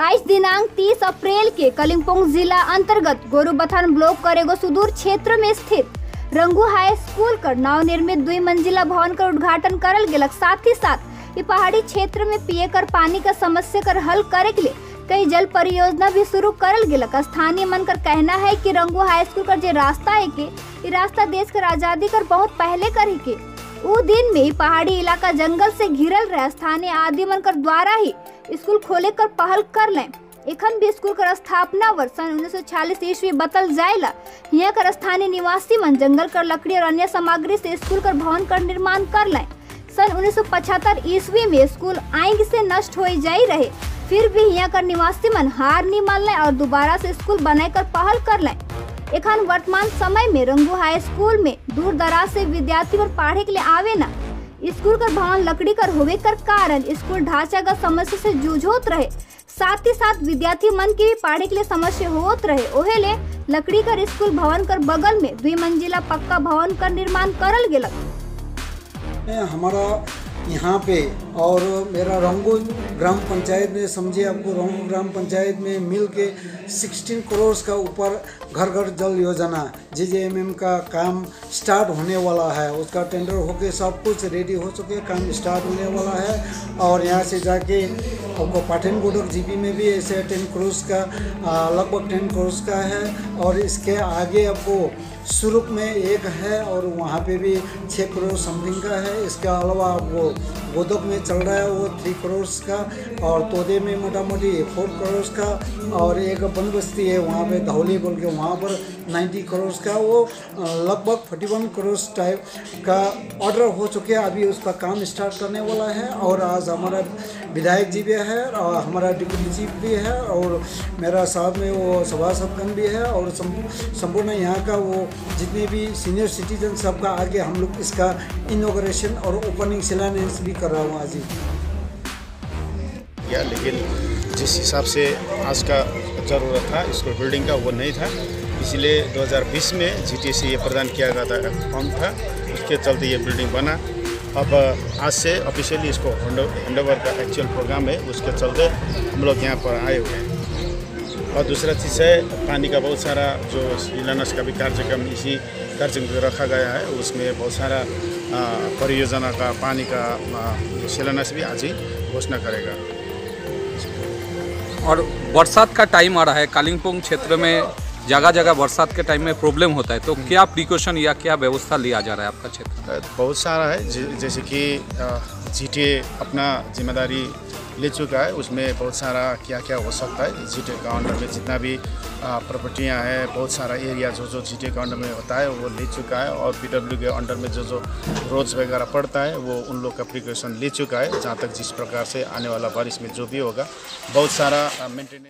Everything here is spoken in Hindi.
आज दिनांक 30 अप्रैल के कलिम्पोंग जिला अंतर्गत गोरुबथान ब्लॉक कर एगो सुदूर क्षेत्र में स्थित रंगू हाई स्कूल कर नव निर्मित दुई मंजिला भवन कर उद्घाटन करल साथ ही साथ ये पहाड़ी क्षेत्र में पिए कर पानी का समस्या कर हल करे के लिए कई जल परियोजना भी शुरू करल स्थानीय मन कर कहना है कि रंगू हाई स्कूल कर जो रास्ता है के ये रास्ता देश कर आज़ादी कर बहुत पहले कर ही के। उ दिन में पहाड़ी इलाका जंगल से घिरल रहे। स्थानीय आदिमन कर द्वारा ही स्कूल खोले कर पहल कर लें। एखन भी स्कूल कर स्थापना वर्ष सन उन्नीस सौ छियालीस ईस्वी बतल जायला। यहाँ कर स्थानीय निवासी मन जंगल कर लकड़ी और अन्य सामग्री से स्कूल कर भवन कर निर्माण कर लें। सन उन्नीस सौ पचहत्तर ईस्वी में स्कूल आग से नष्ट हो जाई रहे। फिर भी यहाँ कर निवासी मन हार नहीं मान और दोबारा से स्कूल बनाए कर पहल कर लें। एखन वर्तमान समय में रंगू हाई स्कूल में दूर दराज से विद्यार्थी पर पढ़े के लिए आवे न। स्कूल का भवन लकड़ी कर होवे कर कारण स्कूल ढांचागत समस्या से जूझोत रहे। साथ ही साथ विद्यार्थी मन की भी पढ़े के लिए समस्या होत रहे। ओहे ले, लकड़ी कर स्कूल भवन कर बगल में द्वि मंजिला पक्का भवन का निर्माण करल गेलक। हमारा यहाँ पे। और मेरा रंगो ग्राम पंचायत में, समझिए आपको रंगो ग्राम पंचायत में मिल के 16 करोड़ का ऊपर घर घर जल योजना, जे जे एम एम का काम स्टार्ट होने वाला है। उसका टेंडर होके सब कुछ रेडी हो चुके, काम स्टार्ट होने वाला है। और यहाँ से जाके आपको पाठन गोडक जीपी में भी ऐसे टेन करोड़ का लगभग टेन करोड़ का है। और इसके आगे आपको सुरुक में एक है और वहाँ पे भी छः करोड़ समथिंग का है। इसके अलावा गोदक में चल रहा है, वो थ्री करोड़ का और तोदे में मोटा मोटी फोर करोड़ का और एक बन बस्ती है वहाँ पे धौली बोल के वहाँ पर नाइन्टी करोड़ का, वो लगभग फोर्टी वन करोड़ टाइप का ऑर्डर हो चुके हैं। अभी उसका काम स्टार्ट करने वाला है और आज हमारा विधायक जी भी है और हमारा डिप्टी चीफ भी है और मेरा साथ में वो सभासदगण भी है और संपूर्ण यहाँ का वो जितने भी सीनियर सिटीजन सबका आगे हम लोग इसका इनोग्रेशन और ओपनिंग भी कर रहा हूँ आज ही। या लेकिन जिस हिसाब से आज का ज़रूरत था, इसको बिल्डिंग का वो नहीं था। इसलिए 2020 में जी से ये प्रदान किया गया था फॉर्म था। उसके चलते ये बिल्डिंग बना। अब आज से ऑफिशियली इसको हैंड ओवर का एक्चुअल प्रोग्राम है। उसके चलते हम लोग यहाँ पर आए हुए हैं। और दूसरा चीज़ है पानी का बहुत सारा जो शिलान्यास का भी कार्यक्रम इसी कार्यक्रम में रखा गया है उसमें बहुत सारा परियोजना का पानी का शिलान्यास भी आज ही घोषणा करेगा। और बरसात का टाइम आ रहा है कालिम्पोंग क्षेत्र में जगह जगह बरसात के टाइम में प्रॉब्लम होता है तो क्या प्रिकॉशन या क्या व्यवस्था लिया जा रहा है आपका क्षेत्र? बहुत सारा है जैसे कि जी अपना ज़िम्मेदारी ले चुका है। उसमें बहुत सारा क्या क्या हो सकता है। जी का अंडर में जितना भी प्रॉपर्टियाँ हैं, बहुत सारा एरिया जो जो जी टी अंडर में होता है, वो ले चुका है और पी डब्ल्यू के अंडर में जो जो रोड्स वगैरह पड़ता है, वो उन लोग का प्रिकॉशन ले चुका है, जहाँ तक जिस प्रकार से आने वाला बारिश में जो भी होगा, बहुत सारा मेंटेनेंस